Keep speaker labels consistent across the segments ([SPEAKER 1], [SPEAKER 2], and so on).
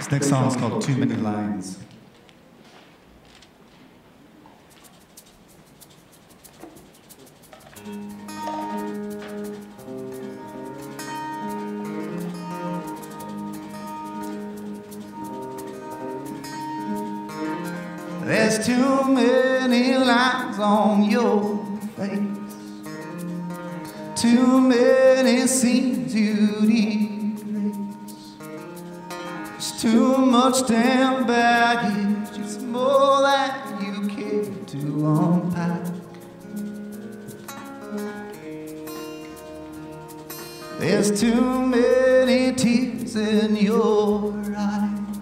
[SPEAKER 1] This next song is called Too Many Lines. There's too many lines on your face. Too many scenes you'd erase. There's too much damn baggage. It's more than you care to unpack. There's too many tears in your eyes.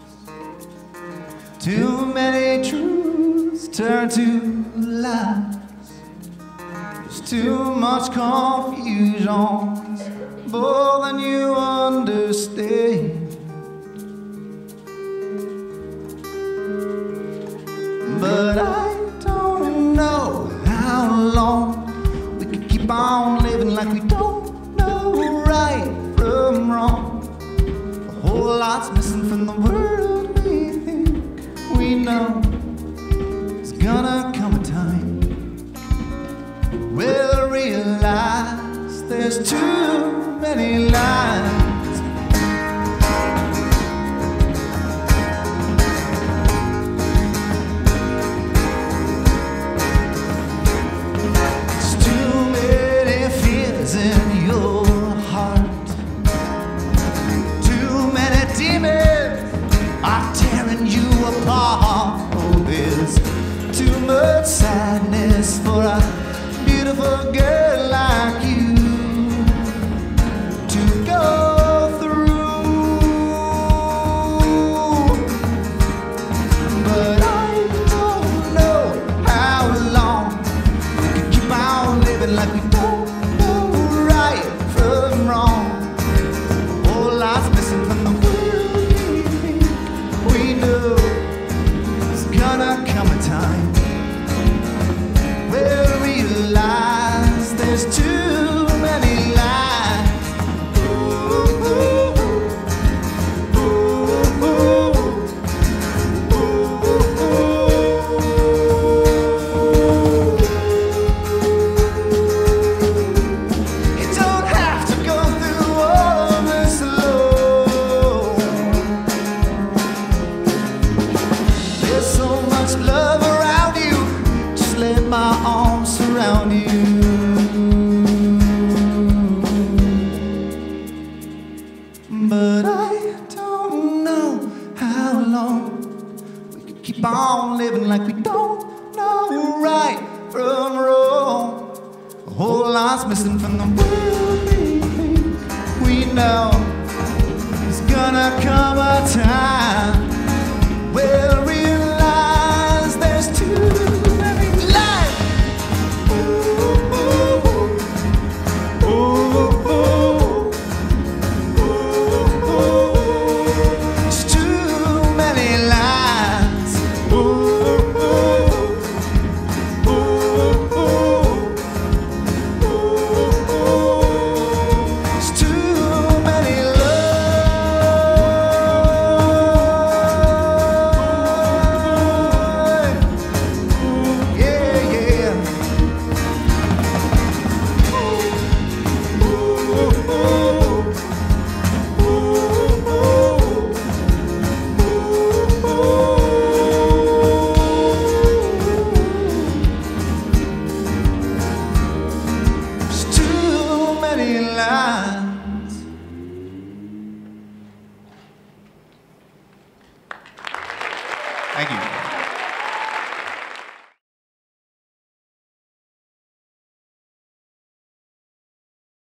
[SPEAKER 1] Too many truths turn to lies. There's too much confusion, I don't know how long we could keep on living like we don't know right from wrong. A whole lot's missing from the world we think we know. It's gonna come a time we'll realize there's too many lines. Much we could keep on living like we don't know right from wrong. A whole lot's missing from the world we think we know. There's gonna come a time we'll